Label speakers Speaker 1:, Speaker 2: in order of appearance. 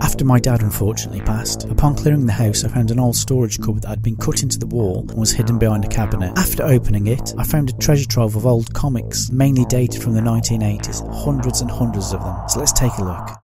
Speaker 1: After my dad unfortunately passed, upon clearing the house I found an old storage cupboard that had been cut into the wall and was hidden behind a cabinet. After opening it, I found a treasure trove of old comics, mainly dated from the 1980s, hundreds and hundreds of them. So let's take a look.